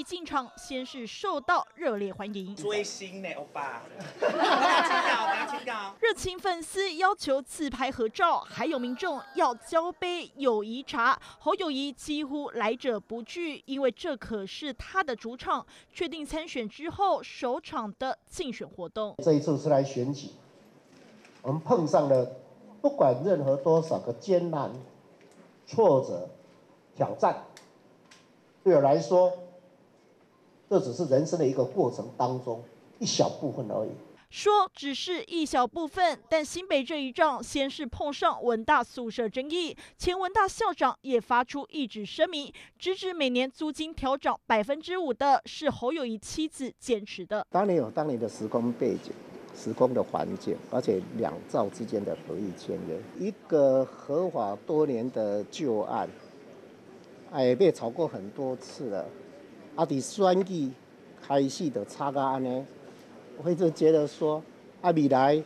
一进场，先是受到热烈欢迎。追星呢，欧巴，热情粉丝要求自拍合照，还有民众要交杯友谊茶。侯友谊几乎来者不拒，因为这可是他的主场。确定参选之后，首场的竞选活动。这一次是来选举，我们碰上了不管任何多少个艰难、挫折、挑战。对我来说，这只是人生的一个过程当中一小部分而已。说只是一小部分，但新北这一仗先是碰上文大宿舍争议，前文大校长也发出一纸声明，直指每年租金调涨百分之五的是侯友谊妻子坚持的。当年有当年的时空背景、时空的环境，而且两造之间的合意签约，一个合法多年的旧案。哎，被炒过很多次了。阿弟选举开始就差到安尼，我一直觉得说，啊未来，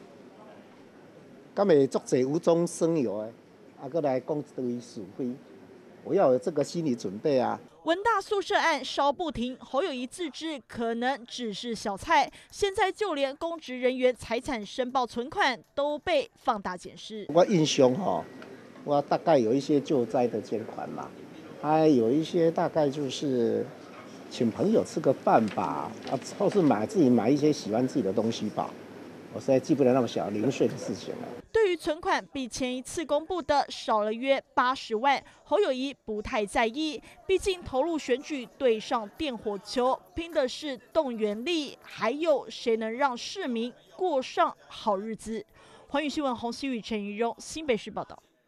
敢会作者无中生有诶，啊搁来讲一堆是非，我要有这个心理准备啊。文大宿舍案烧不停，侯友谊自知可能只是小菜，现在就连公职人员财产申报存款都被放大检视。我印象吼，我大概有一些救灾的捐款嘛。还有一些大概就是请朋友吃个饭吧，啊，或是买自己买一些喜欢自己的东西吧。我实在记不得那么小零碎的事情了。对于存款比前一次公布的少了约八十万，侯友谊不太在意，毕竟投入选举对上电火球，拼的是动员力，还有谁能让市民过上好日子？环宇新闻洪希宇、陈怡荣，新北市报道。